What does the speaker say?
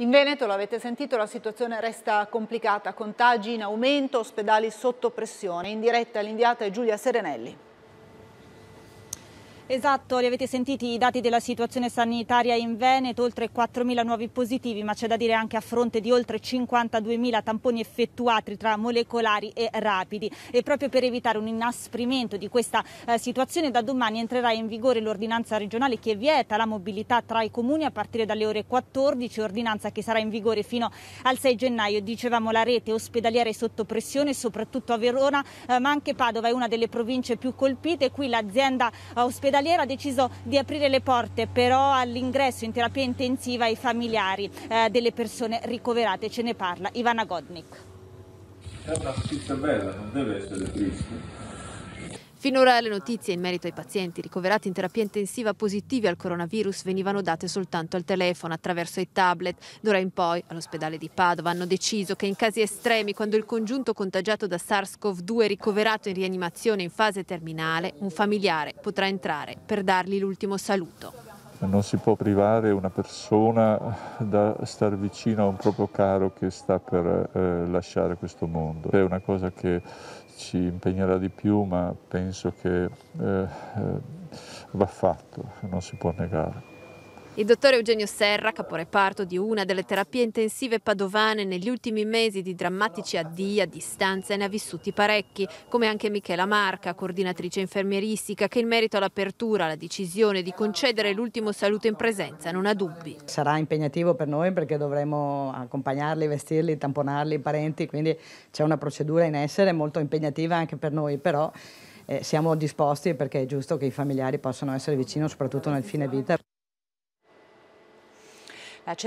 In Veneto, l'avete sentito, la situazione resta complicata, contagi in aumento, ospedali sotto pressione. In diretta l'inviata è Giulia Serenelli. Esatto, li avete sentiti i dati della situazione sanitaria in Veneto, oltre 4.000 nuovi positivi, ma c'è da dire anche a fronte di oltre 52.000 tamponi effettuati tra molecolari e rapidi. E proprio per evitare un inasprimento di questa eh, situazione, da domani entrerà in vigore l'ordinanza regionale che vieta la mobilità tra i comuni a partire dalle ore 14, ordinanza che sarà in vigore fino al 6 gennaio. Dicevamo la rete ospedaliera è sotto pressione, soprattutto a Verona, eh, ma anche Padova è una delle province più colpite. Qui l'azienda ospedaliera ospedaliera ha deciso di aprire le porte però all'ingresso in terapia intensiva ai familiari eh, delle persone ricoverate. Ce ne parla Ivana Godnik. È una notizia bella, non deve essere triste. Finora le notizie in merito ai pazienti ricoverati in terapia intensiva positivi al coronavirus venivano date soltanto al telefono attraverso i tablet. D'ora in poi all'ospedale di Padova hanno deciso che in casi estremi, quando il congiunto contagiato da SARS-CoV-2 è ricoverato in rianimazione in fase terminale, un familiare potrà entrare per dargli l'ultimo saluto. Non si può privare una persona da stare vicino a un proprio caro che sta per eh, lasciare questo mondo. È una cosa che ci impegnerà di più, ma penso che eh, eh, va fatto, non si può negare. Il dottore Eugenio Serra, caporeparto di una delle terapie intensive padovane, negli ultimi mesi di drammatici addii a distanza ne ha vissuti parecchi, come anche Michela Marca, coordinatrice infermieristica, che in merito all'apertura, alla decisione di concedere l'ultimo saluto in presenza non ha dubbi. Sarà impegnativo per noi perché dovremo accompagnarli, vestirli, tamponarli, i parenti, quindi c'è una procedura in essere molto impegnativa anche per noi, però eh, siamo disposti perché è giusto che i familiari possano essere vicino soprattutto nel fine vita. Znači